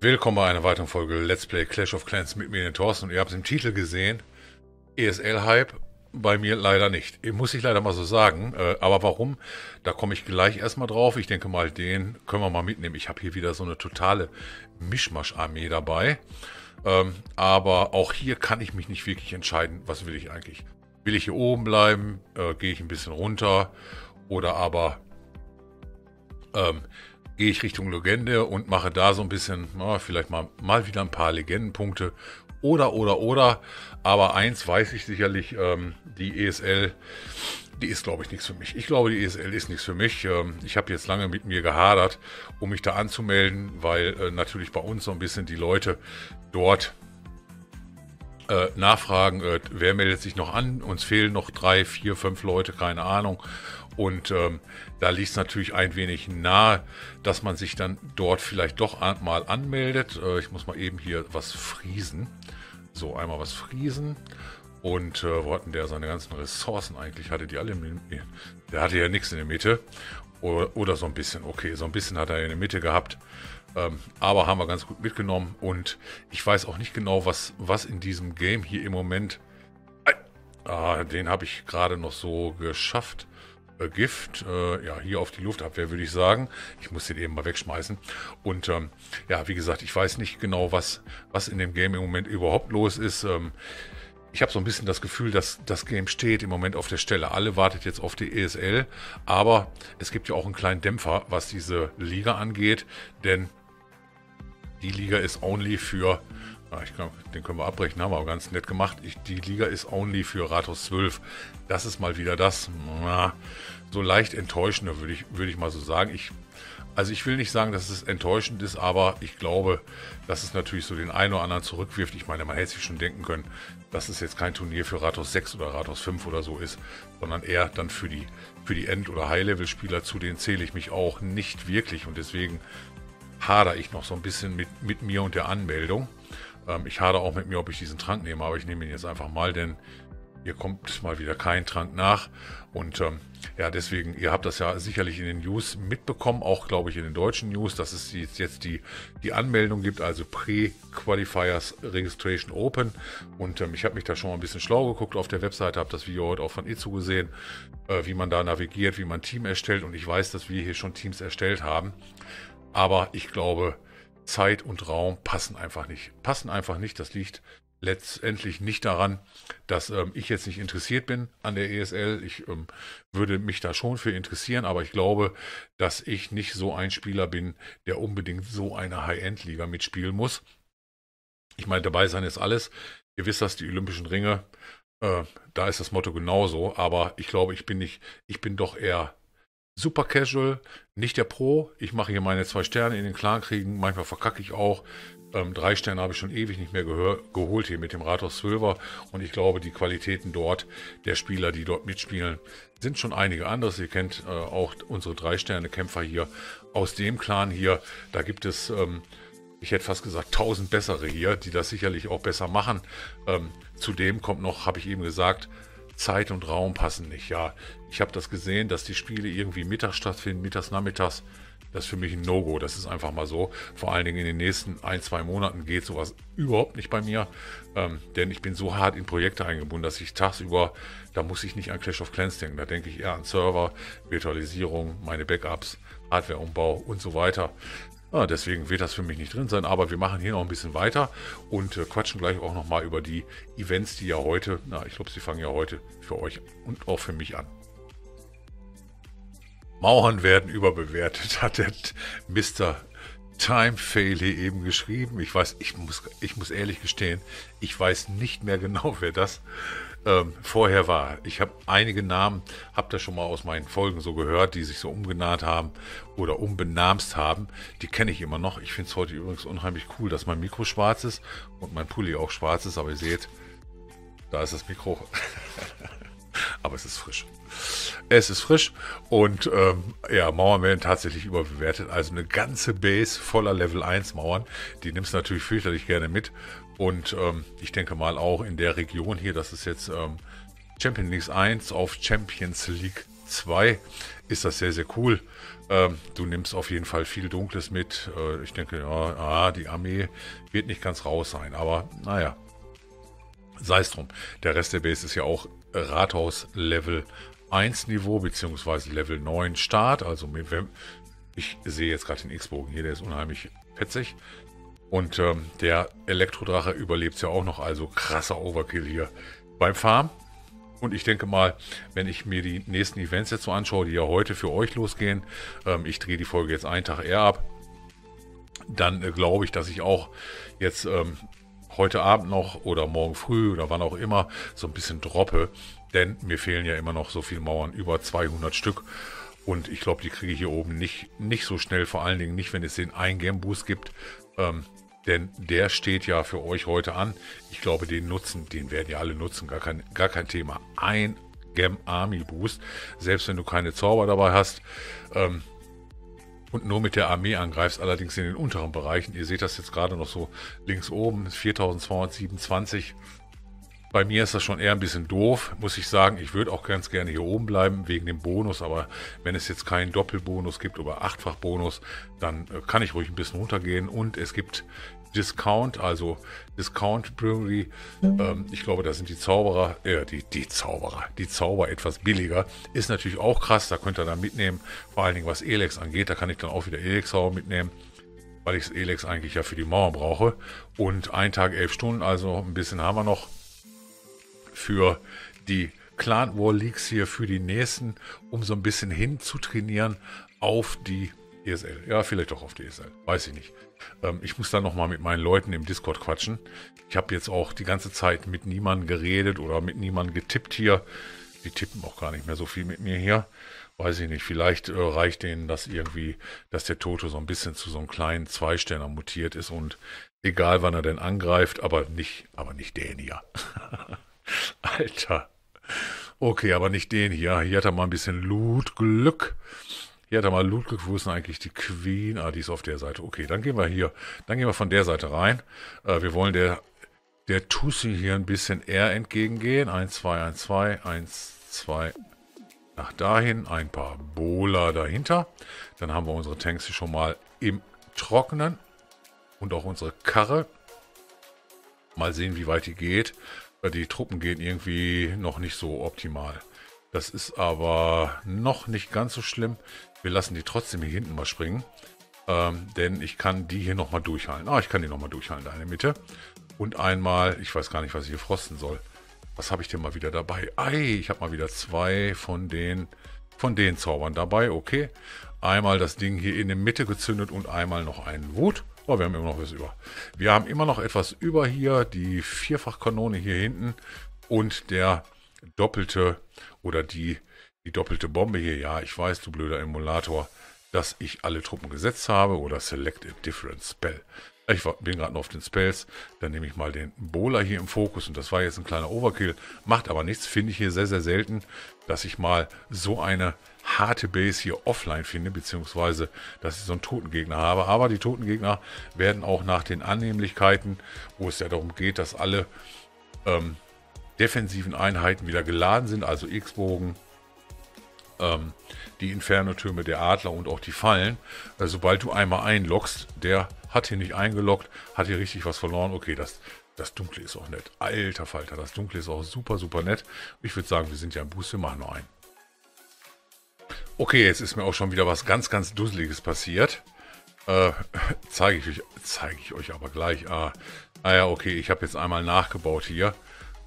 Willkommen bei einer weiteren Folge Let's Play Clash of Clans mit mir, den Thorsten. Und ihr habt es im Titel gesehen. ESL-Hype bei mir leider nicht. Muss ich leider mal so sagen. Äh, aber warum? Da komme ich gleich erstmal drauf. Ich denke mal, den können wir mal mitnehmen. Ich habe hier wieder so eine totale Mischmasch-Armee dabei. Ähm, aber auch hier kann ich mich nicht wirklich entscheiden, was will ich eigentlich. Will ich hier oben bleiben? Äh, Gehe ich ein bisschen runter? Oder aber ähm, gehe ich Richtung Legende und mache da so ein bisschen, na, vielleicht mal, mal wieder ein paar Legendenpunkte. Oder, oder, oder. Aber eins weiß ich sicherlich, ähm, die ESL, die ist, glaube ich, nichts für mich. Ich glaube, die ESL ist nichts für mich. Ähm, ich habe jetzt lange mit mir gehadert, um mich da anzumelden, weil äh, natürlich bei uns so ein bisschen die Leute dort äh, nachfragen, äh, wer meldet sich noch an. Uns fehlen noch drei, vier, fünf Leute, keine Ahnung. Und ähm, da liegt es natürlich ein wenig nahe, dass man sich dann dort vielleicht doch an, mal anmeldet. Äh, ich muss mal eben hier was friesen. So, einmal was friesen. Und äh, wo hatten der seine ganzen Ressourcen eigentlich? Hatte die alle im, Der hatte ja nichts in der Mitte. Oder, oder, so ein bisschen. Okay, so ein bisschen hat er in der Mitte gehabt. Ähm, aber haben wir ganz gut mitgenommen. Und ich weiß auch nicht genau, was, was in diesem Game hier im Moment... Ah, den habe ich gerade noch so geschafft. Äh, Gift, äh, ja, hier auf die Luftabwehr, würde ich sagen. Ich muss den eben mal wegschmeißen. Und ähm, ja, wie gesagt, ich weiß nicht genau, was, was in dem Game im Moment überhaupt los ist. Ähm, ich habe so ein bisschen das Gefühl, dass das Game steht im Moment auf der Stelle. Alle wartet jetzt auf die ESL, aber es gibt ja auch einen kleinen Dämpfer, was diese Liga angeht, denn die Liga ist only für Ah, ich glaube, den können wir abbrechen, haben wir auch ganz nett gemacht. Ich, die Liga ist only für Ratos 12. Das ist mal wieder das, so leicht enttäuschende, würde ich, würde ich mal so sagen. Ich, also ich will nicht sagen, dass es enttäuschend ist, aber ich glaube, dass es natürlich so den einen oder anderen zurückwirft. Ich meine, man hätte sich schon denken können, dass es jetzt kein Turnier für Ratos 6 oder Ratos 5 oder so ist, sondern eher dann für die, für die End- oder High-Level-Spieler, zu denen zähle ich mich auch nicht wirklich. Und deswegen hader ich noch so ein bisschen mit, mit mir und der Anmeldung. Ähm, ich hadere auch mit mir, ob ich diesen Trank nehme, aber ich nehme ihn jetzt einfach mal, denn hier kommt mal wieder kein Trank nach. Und ähm, ja, deswegen, ihr habt das ja sicherlich in den News mitbekommen, auch glaube ich in den deutschen News, dass es jetzt die, die Anmeldung gibt, also Pre-Qualifiers Registration Open. Und ähm, ich habe mich da schon mal ein bisschen schlau geguckt auf der Webseite, habe das Video heute auch von Itzu gesehen, äh, wie man da navigiert, wie man Team erstellt. Und ich weiß, dass wir hier schon Teams erstellt haben. Aber ich glaube, Zeit und Raum passen einfach nicht. Passen einfach nicht. Das liegt letztendlich nicht daran, dass ähm, ich jetzt nicht interessiert bin an der ESL. Ich ähm, würde mich da schon für interessieren, aber ich glaube, dass ich nicht so ein Spieler bin, der unbedingt so eine High-End-Liga mitspielen muss. Ich meine, dabei sein ist alles. Ihr wisst das, die Olympischen Ringe, äh, da ist das Motto genauso, aber ich glaube, ich bin nicht, ich bin doch eher super casual, nicht der Pro. Ich mache hier meine zwei Sterne in den Clan-Kriegen. Manchmal verkacke ich auch. Ähm, drei Sterne habe ich schon ewig nicht mehr geholt hier mit dem Rathaus Silver. Und ich glaube, die Qualitäten dort der Spieler, die dort mitspielen, sind schon einige anderes. Ihr kennt äh, auch unsere drei Sterne Kämpfer hier aus dem Clan hier. Da gibt es, ähm, ich hätte fast gesagt, tausend bessere hier, die das sicherlich auch besser machen. Ähm, zudem kommt noch, habe ich eben gesagt, Zeit und Raum passen nicht. Ja, ich habe das gesehen, dass die Spiele irgendwie mittags stattfinden, mittags, nachmittags. Das ist für mich ein No-Go. Das ist einfach mal so. Vor allen Dingen in den nächsten ein, zwei Monaten geht sowas überhaupt nicht bei mir. Ähm, denn ich bin so hart in Projekte eingebunden, dass ich tagsüber, da muss ich nicht an Clash of Clans denken. Da denke ich eher an Server, Virtualisierung, meine Backups, Hardwareumbau und so weiter. Ja, deswegen wird das für mich nicht drin sein, aber wir machen hier noch ein bisschen weiter und äh, quatschen gleich auch nochmal über die Events, die ja heute, na, ich glaube, sie fangen ja heute für euch und auch für mich an. Mauern werden überbewertet, hat der Mr. Time Fail hier eben geschrieben. Ich weiß, ich muss, ich muss ehrlich gestehen, ich weiß nicht mehr genau, wer das ähm, vorher war. Ich habe einige Namen, habt ihr schon mal aus meinen Folgen so gehört, die sich so umgenannt haben oder umbenamst haben. Die kenne ich immer noch. Ich finde es heute übrigens unheimlich cool, dass mein Mikro schwarz ist und mein Pulli auch schwarz ist, aber ihr seht, da ist das Mikro. aber es ist frisch. Es ist frisch und ähm, ja, Mauern werden tatsächlich überbewertet. Also eine ganze Base voller Level 1 Mauern, die nimmst du natürlich fürchterlich gerne mit. Und ähm, ich denke mal auch in der Region hier, das ist jetzt ähm, Champions League 1 auf Champions League 2 ist das sehr, sehr cool. Ähm, du nimmst auf jeden Fall viel Dunkles mit. Äh, ich denke, ja, ah, die Armee wird nicht ganz raus sein, aber naja, sei es drum. Der Rest der Base ist ja auch Rathaus Level 1 Niveau, beziehungsweise Level 9 Start. Also ich sehe jetzt gerade den X-Bogen hier, der ist unheimlich fetzig. Und ähm, der Elektrodrache überlebt ja auch noch, also krasser Overkill hier beim Farm. Und ich denke mal, wenn ich mir die nächsten Events jetzt so anschaue, die ja heute für euch losgehen, ähm, ich drehe die Folge jetzt einen Tag eher ab, dann äh, glaube ich, dass ich auch jetzt ähm, heute Abend noch oder morgen früh oder wann auch immer so ein bisschen droppe. Denn mir fehlen ja immer noch so viele Mauern, über 200 Stück. Und ich glaube, die kriege ich hier oben nicht, nicht so schnell, vor allen Dingen nicht, wenn es den Ein-Game-Boost gibt. Ähm, denn der steht ja für euch heute an. Ich glaube, den nutzen, den werden ja alle nutzen, gar kein, gar kein Thema. Ein Gem Army Boost, selbst wenn du keine Zauber dabei hast ähm, und nur mit der Armee angreifst, allerdings in den unteren Bereichen. Ihr seht das jetzt gerade noch so links oben, 4227. Bei mir ist das schon eher ein bisschen doof, muss ich sagen. Ich würde auch ganz gerne hier oben bleiben wegen dem Bonus, aber wenn es jetzt keinen Doppelbonus gibt oder achtfach Bonus, dann äh, kann ich ruhig ein bisschen runtergehen. Und es gibt Discount, also Discount Brewery. Mhm. Ähm, ich glaube, da sind die Zauberer, äh, die, die Zauberer, die Zauber etwas billiger. Ist natürlich auch krass, da könnt ihr dann mitnehmen. Vor allen Dingen, was Elex angeht, da kann ich dann auch wieder Elex-Zauber mitnehmen, weil ich das Elex eigentlich ja für die Mauer brauche. Und ein Tag, elf Stunden, also ein bisschen haben wir noch für die Clan War Leagues hier für die nächsten, um so ein bisschen hin zu trainieren auf die ESL. Ja, vielleicht auch auf die ESL. Weiß ich nicht. Ähm, ich muss dann nochmal mit meinen Leuten im Discord quatschen. Ich habe jetzt auch die ganze Zeit mit niemandem geredet oder mit niemandem getippt hier. Die tippen auch gar nicht mehr so viel mit mir hier. Weiß ich nicht. Vielleicht äh, reicht denen das irgendwie, dass der Toto so ein bisschen zu so einem kleinen Zweisterner mutiert ist und egal wann er denn angreift, aber nicht, aber nicht den hier. Alter. Okay, aber nicht den hier. Hier hat er mal ein bisschen Loot-Glück. Hier hat er mal Ludwig, wo ist denn eigentlich die Queen? Ah, die ist auf der Seite. Okay, dann gehen wir hier, dann gehen wir von der Seite rein. Äh, wir wollen der, der Tussi hier ein bisschen eher entgegengehen. 1, 2, 1, 2, 1, 2, nach dahin. Ein paar Bola dahinter. Dann haben wir unsere Tanks hier schon mal im Trockenen. Und auch unsere Karre. Mal sehen, wie weit die geht. Die Truppen gehen irgendwie noch nicht so optimal. Das ist aber noch nicht ganz so schlimm. Wir lassen die trotzdem hier hinten mal springen. Ähm, denn ich kann die hier nochmal durchhalten. Ah, ich kann die nochmal durchhalten, da in der Mitte. Und einmal, ich weiß gar nicht, was ich hier frosten soll. Was habe ich denn mal wieder dabei? Ei, ich habe mal wieder zwei von den, von den Zaubern dabei. Okay. Einmal das Ding hier in der Mitte gezündet und einmal noch einen Wut. Oh, wir haben immer noch was über. Wir haben immer noch etwas über hier. Die Vierfachkanone hier hinten und der doppelte oder die, die doppelte Bombe hier. Ja, ich weiß, du blöder Emulator, dass ich alle Truppen gesetzt habe oder Select a Different Spell. Ich bin gerade noch auf den Spells. Dann nehme ich mal den Bowler hier im Fokus. Und das war jetzt ein kleiner Overkill. Macht aber nichts. Finde ich hier sehr, sehr selten, dass ich mal so eine harte Base hier offline finde. Beziehungsweise, dass ich so einen Totengegner habe. Aber die Totengegner werden auch nach den Annehmlichkeiten, wo es ja darum geht, dass alle ähm, defensiven Einheiten wieder geladen sind, also X-Bogen, ähm, die Inferno-Türme der Adler und auch die Fallen. Äh, sobald du einmal einloggst, der hat hier nicht eingeloggt, hat hier richtig was verloren. Okay, das, das Dunkle ist auch nett. Alter Falter, das Dunkle ist auch super, super nett. Ich würde sagen, wir sind ja im Boost, wir machen nur einen. Okay, jetzt ist mir auch schon wieder was ganz, ganz Dusseliges passiert. Äh, zeige ich, euch, ich euch aber gleich. Ah, ah ja, okay, ich habe jetzt einmal nachgebaut hier.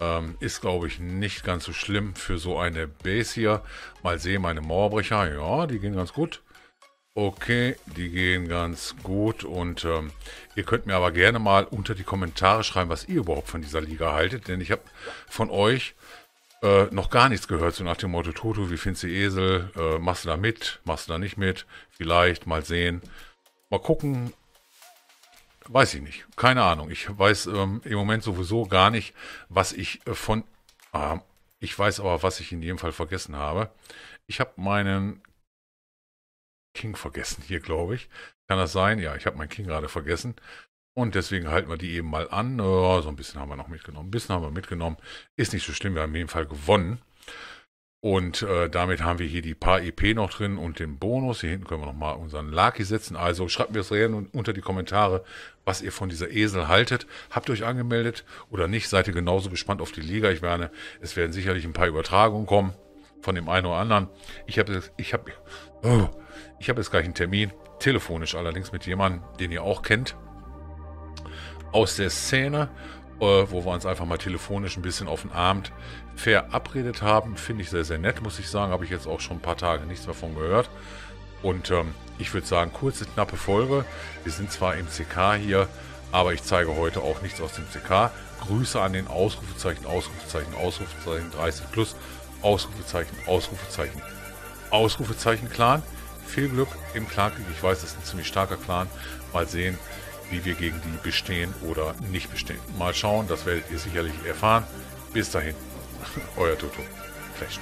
Ähm, ist, glaube ich, nicht ganz so schlimm für so eine Base hier. Mal sehen, meine Mauerbrecher, ja, die gehen ganz gut. Okay, die gehen ganz gut und ähm, ihr könnt mir aber gerne mal unter die Kommentare schreiben, was ihr überhaupt von dieser Liga haltet, denn ich habe von euch äh, noch gar nichts gehört, so nach dem Motto, Toto, wie findest du Esel, äh, machst du da mit, machst du da nicht mit, vielleicht, mal sehen. Mal gucken, Weiß ich nicht. Keine Ahnung. Ich weiß ähm, im Moment sowieso gar nicht, was ich äh, von... Äh, ich weiß aber, was ich in jedem Fall vergessen habe. Ich habe meinen King vergessen hier, glaube ich. Kann das sein? Ja, ich habe meinen King gerade vergessen. Und deswegen halten wir die eben mal an. Oh, so ein bisschen haben wir noch mitgenommen. Ein bisschen haben wir mitgenommen. Ist nicht so schlimm. Wir haben in jedem Fall gewonnen. Und äh, damit haben wir hier die paar EP noch drin und den Bonus. Hier hinten können wir nochmal unseren Lucky setzen. Also schreibt mir das gerne unter die Kommentare, was ihr von dieser Esel haltet. Habt ihr euch angemeldet oder nicht? Seid ihr genauso gespannt auf die Liga? Ich werde, es werden sicherlich ein paar Übertragungen kommen von dem einen oder anderen. Ich habe ich habe oh, ich habe jetzt gleich einen Termin, telefonisch allerdings mit jemandem, den ihr auch kennt aus der Szene wo wir uns einfach mal telefonisch ein bisschen auf den Abend verabredet haben. Finde ich sehr, sehr nett, muss ich sagen. Habe ich jetzt auch schon ein paar Tage nichts mehr von gehört. Und ähm, ich würde sagen, kurze, knappe Folge. Wir sind zwar im CK hier, aber ich zeige heute auch nichts aus dem CK. Grüße an den Ausrufezeichen, Ausrufezeichen, Ausrufezeichen 30 plus, Ausrufezeichen, Ausrufezeichen, Ausrufezeichen Clan. Viel Glück im Clan. Ich weiß, das ist ein ziemlich starker Clan. Mal sehen, wie wir gegen die bestehen oder nicht bestehen. Mal schauen, das werdet ihr sicherlich erfahren. Bis dahin, euer Toto. Flecht.